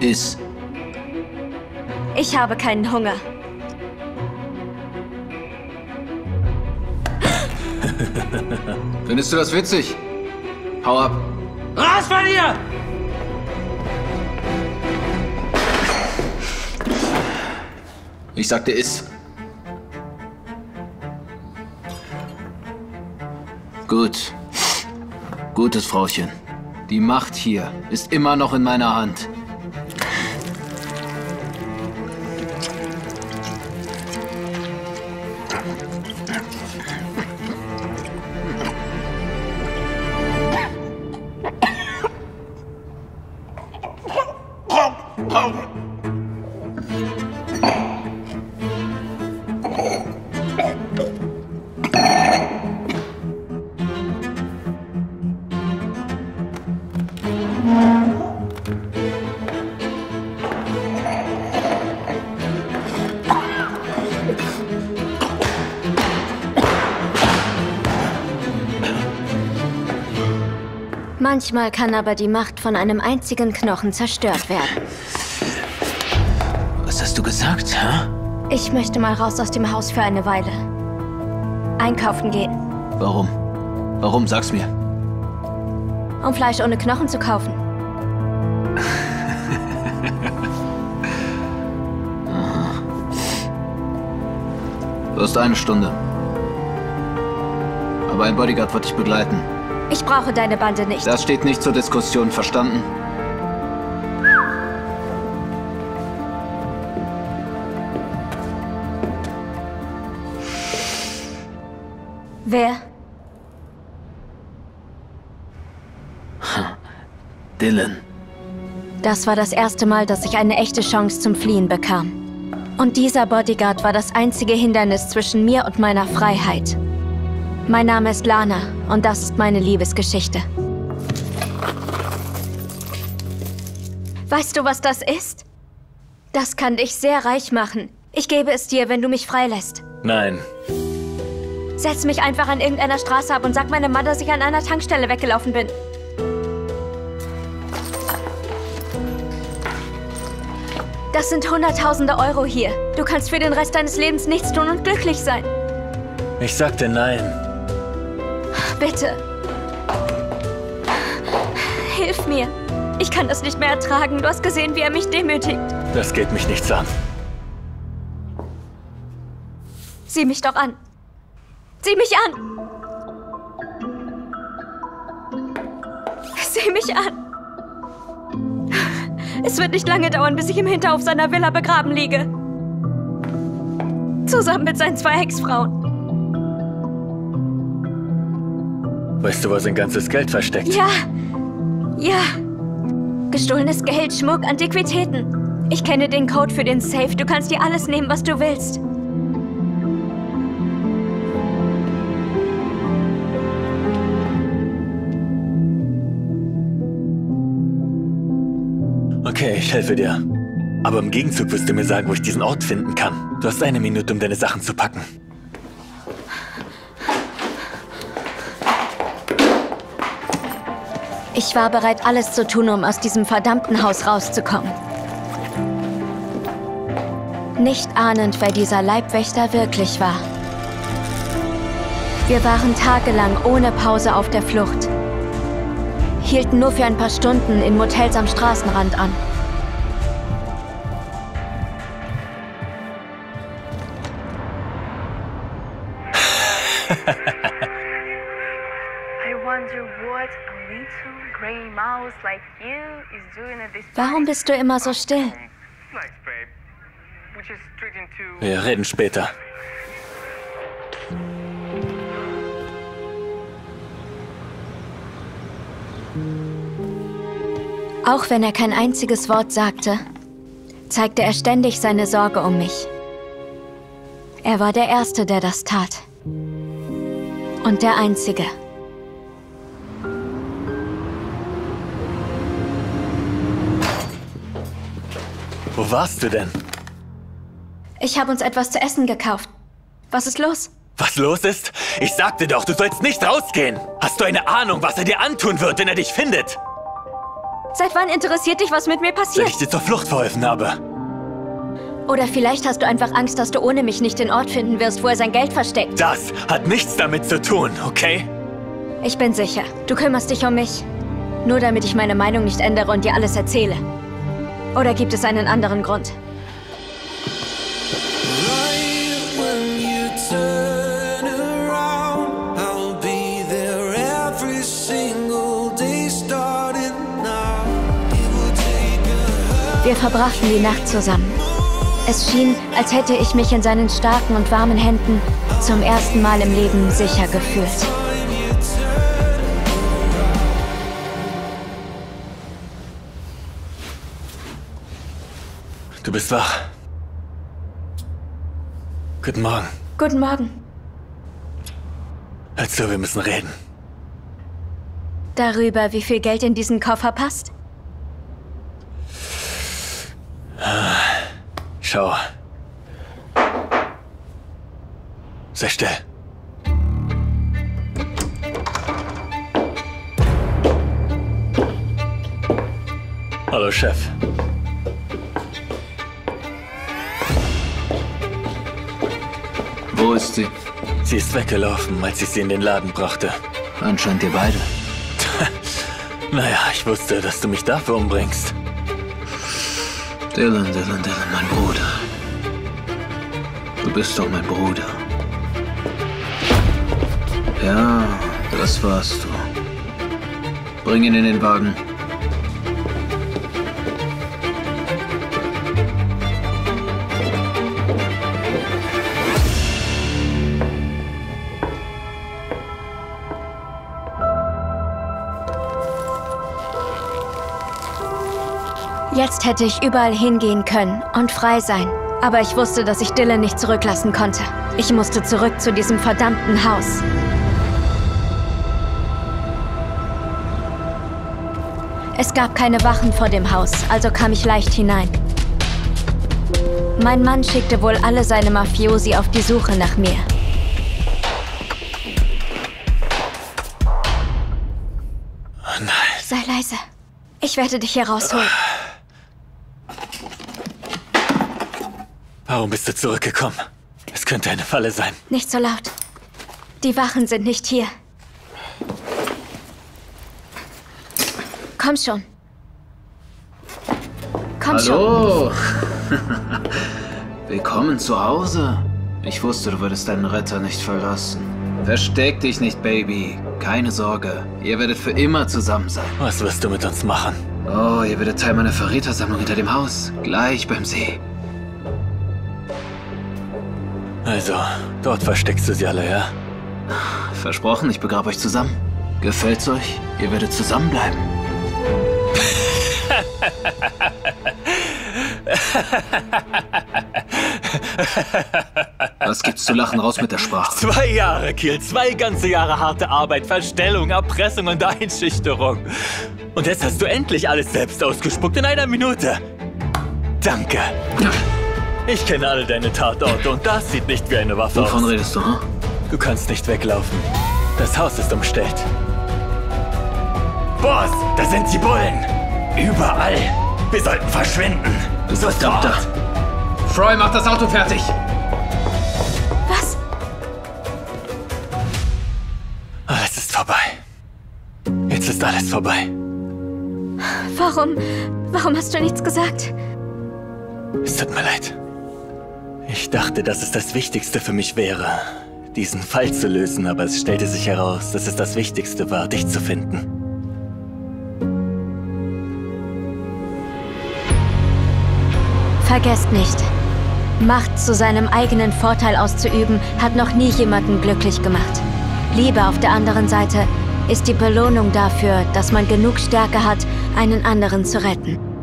Iss. Ich habe keinen Hunger. Findest du das witzig? Hau ab. Raus von hier! Ich sagte iss. Gut. Gutes Frauchen. Die Macht hier ist immer noch in meiner Hand. Manchmal kann aber die Macht von einem einzigen Knochen zerstört werden. Was hast du gesagt, hä? Ich möchte mal raus aus dem Haus für eine Weile. Einkaufen gehen, Warum? Warum? Sag's mir. um Fleisch ohne Knochen zu kaufen. Du hast eine Stunde. Aber ein Bodyguard wird dich begleiten. Ich brauche deine Bande nicht. Das steht nicht zur Diskussion, verstanden? Wer? Dylan. Das war das erste Mal, dass ich eine echte Chance zum Fliehen bekam. Und dieser Bodyguard war das einzige Hindernis zwischen mir und meiner Freiheit. Mein Name ist Lana und das ist meine Liebesgeschichte. Weißt du, was das ist? Das kann dich sehr reich machen. Ich gebe es dir, wenn du mich freilässt. Nein. Setz mich einfach an irgendeiner Straße ab und sag meiner Mutter, dass ich an einer Tankstelle weggelaufen bin. Das sind Hunderttausende Euro hier. Du kannst für den Rest deines Lebens nichts tun und glücklich sein. Ich sagte nein. Bitte. Hilf mir. Ich kann das nicht mehr ertragen. Du hast gesehen, wie er mich demütigt. Das geht mich nichts an. Sieh mich doch an. Sieh mich an. Sieh mich an. Es wird nicht lange dauern, bis ich im Hinterhof seiner Villa begraben liege. Zusammen mit seinen zwei Ex-Frauen. Weißt du, wo sein ganzes Geld versteckt? Ja. Ja. Gestohlenes Geld, Schmuck, Antiquitäten. Ich kenne den Code für den Safe. Du kannst dir alles nehmen, was du willst. Okay, ich helfe dir. Aber im Gegenzug wirst du mir sagen, wo ich diesen Ort finden kann. Du hast eine Minute, um deine Sachen zu packen. Ich war bereit, alles zu tun, um aus diesem verdammten Haus rauszukommen. Nicht ahnend, wer dieser Leibwächter wirklich war. Wir waren tagelang ohne Pause auf der Flucht. Hielten nur für ein paar Stunden in Motels am Straßenrand an. Warum bist du immer so still? Wir reden später. Auch wenn er kein einziges Wort sagte, zeigte er ständig seine Sorge um mich. Er war der Erste, der das tat. Und der Einzige. Wo warst du denn? Ich habe uns etwas zu essen gekauft. Was ist los? Was los ist? Ich sagte doch, du sollst nicht rausgehen. Hast du eine Ahnung, was er dir antun wird, wenn er dich findet? Seit wann interessiert dich, was mit mir passiert? ich dir zur Flucht verholfen habe. Oder vielleicht hast du einfach Angst, dass du ohne mich nicht den Ort finden wirst, wo er sein Geld versteckt. Das hat nichts damit zu tun, okay? Ich bin sicher, du kümmerst dich um mich. Nur damit ich meine Meinung nicht ändere und dir alles erzähle. Oder gibt es einen anderen Grund? Wir verbrachten die Nacht zusammen. Es schien, als hätte ich mich in seinen starken und warmen Händen zum ersten Mal im Leben sicher gefühlt. Du bist wach. Guten Morgen. Guten Morgen. Hör zu, wir müssen reden. Darüber, wie viel Geld in diesen Koffer passt? Schau. Sei still. Hallo, Chef. Wo ist sie? Sie ist weggelaufen, als ich sie in den Laden brachte. Anscheinend ihr beide. Naja, ich wusste, dass du mich dafür umbringst. Dylan, Dylan, Dylan, mein Bruder. Du bist doch mein Bruder. Ja, das warst du. Bring ihn in den Wagen. Jetzt hätte ich überall hingehen können und frei sein. Aber ich wusste, dass ich Dylan nicht zurücklassen konnte. Ich musste zurück zu diesem verdammten Haus. Es gab keine Wachen vor dem Haus, also kam ich leicht hinein. Mein Mann schickte wohl alle seine Mafiosi auf die Suche nach mir. Oh nein. Sei leise. Ich werde dich hier rausholen. Warum bist du zurückgekommen? Es könnte eine Falle sein. Nicht so laut. Die Wachen sind nicht hier. Komm schon. Komm schon. Hallo! Willkommen zu Hause. Ich wusste, du würdest deinen Retter nicht verlassen. Versteck dich nicht, Baby. Keine Sorge. Ihr werdet für immer zusammen sein. Was wirst du mit uns machen? Oh, ihr werdet Teil meiner Verrätersammlung hinter dem Haus. Gleich beim See. Also, dort versteckst du sie alle, ja? Versprochen, ich begrabe euch zusammen. Gefällt's euch? Ihr werdet zusammenbleiben. Was gibt's zu lachen? Raus mit der Sprache. Zwei Jahre, Kiel. Zwei ganze Jahre harte Arbeit, Verstellung, Erpressung und Einschüchterung. Und jetzt hast du endlich alles selbst ausgespuckt in einer Minute. Danke. Ich kenne alle deine Tatorte und das sieht nicht wie eine Waffe Wovon aus. redest du, hm? Du kannst nicht weglaufen. Das Haus ist umstellt. Boss, da sind die Bullen. Überall. Wir sollten verschwinden. Du verdammter. Froy, mach das Auto fertig! Was? Alles ist vorbei. Jetzt ist alles vorbei. Warum? Warum hast du nichts gesagt? Es tut mir leid. Ich dachte, dass es das Wichtigste für mich wäre, diesen Fall zu lösen, aber es stellte sich heraus, dass es das Wichtigste war, dich zu finden. Vergesst nicht, Macht zu seinem eigenen Vorteil auszuüben, hat noch nie jemanden glücklich gemacht. Liebe auf der anderen Seite ist die Belohnung dafür, dass man genug Stärke hat, einen anderen zu retten.